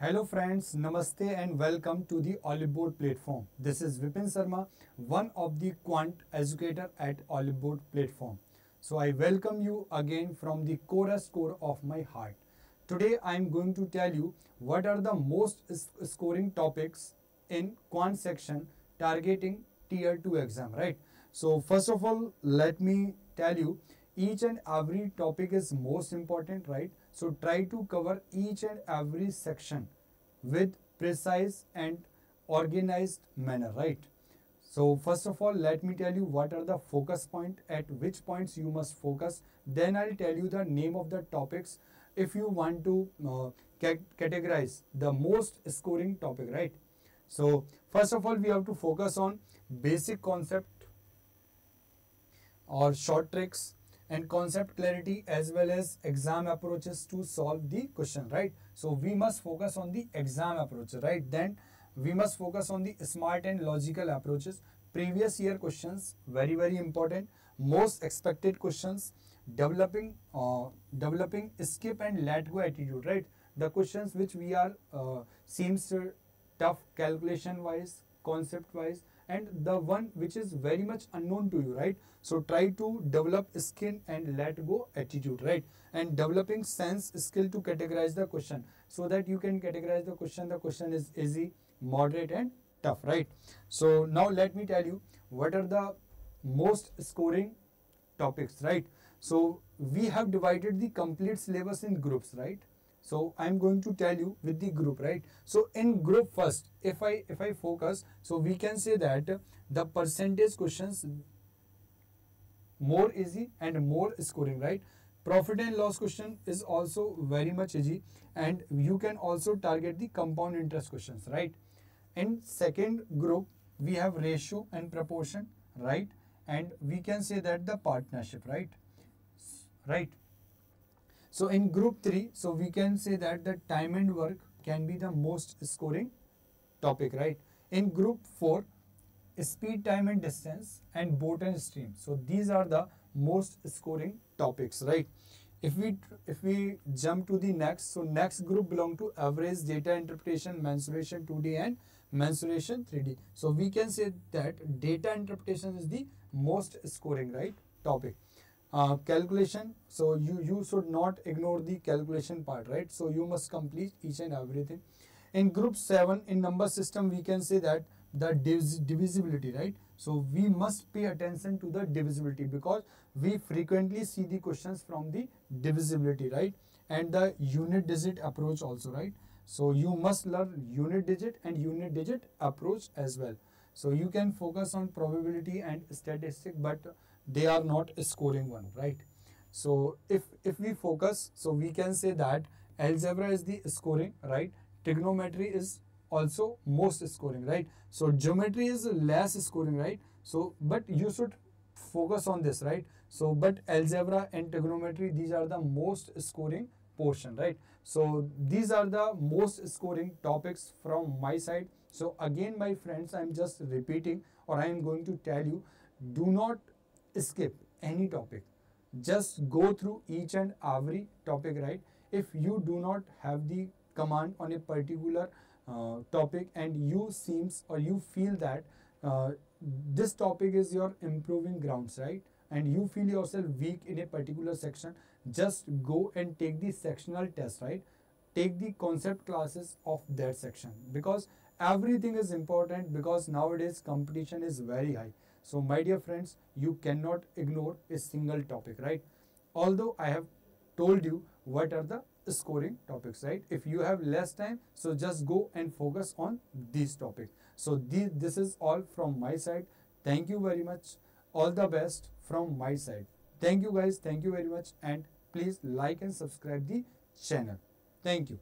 Hello friends, Namaste and welcome to the Oliveboard platform. This is Vipin Sharma, one of the quant educator at Oliveboard platform. So I welcome you again from the chorus core of my heart. Today I am going to tell you what are the most scoring topics in quant section targeting tier 2 exam, right? So first of all, let me tell you each and every topic is most important right so try to cover each and every section with precise and organized manner right? So first of all let me tell you what are the focus point at which points you must focus. Then i'll tell you the name of the topics if you want to uh, categorize the most scoring topic right? So first of all we have to focus on basic concept or short tricks and concept clarity as well as exam approaches to solve the question right? So we must focus on the exam approach right? Then we must focus on the smart and logical approaches. Previous year questions very very important. Most expected questions developing uh, developing skip and let go attitude right? The questions which we are uh, seems tough calculation wise concept wise and the one which is very much unknown to you right? So try to develop skin and let go attitude right? And developing sense skill to categorize the question so that you can categorize the question. The question is easy moderate and tough right? So now let me tell you what are the most scoring topics right? So we have divided the complete syllabus in groups right so i'm going to tell you with the group right? So in group first if i if i focus so we can say that the percentage questions more easy and more scoring right? Profit and loss question is also very much easy and you can also target the compound interest questions right? In second group we have ratio and proportion right? And we can say that the partnership right? Right so in group 3, so we can say that the time and work can be the most scoring topic, right? In group 4, speed, time and distance and boat and stream. So these are the most scoring topics, right? If we if we jump to the next, so next group belong to average data interpretation, mensuration 2D and mensuration 3D. So we can say that data interpretation is the most scoring, right? Topic uh, calculation so you you should not ignore the calculation part right? So you must complete each and everything. In group 7 in number system we can say that the divis divisibility right? So we must pay attention to the divisibility because we frequently see the questions from the divisibility right? And the unit digit approach also right? So you must learn unit digit and unit digit approach as well so you can focus on probability and statistic but they are not scoring one right? So if if we focus so we can say that algebra is the scoring right? Trigonometry is also most scoring right? So geometry is less scoring right? So but you should focus on this right? So but algebra and trigonometry these are the most scoring portion right? So these are the most scoring topics from my side. So again my friends i'm just repeating or i am going to tell you do not skip any topic. Just go through each and every topic right? If you do not have the command on a particular uh, topic and you seems or you feel that uh, this topic is your improving grounds right? And you feel yourself weak in a particular section just go and take the sectional test right? Take the concept classes of that section because everything is important because nowadays competition is very high. So my dear friends you cannot ignore a single topic right? Although i have told you what are the scoring topics right? If you have less time so just go and focus on these topics so this, this is all from my side. Thank you very much. All the best from my side. Thank you guys. Thank you very much and please like and subscribe the channel. Thank you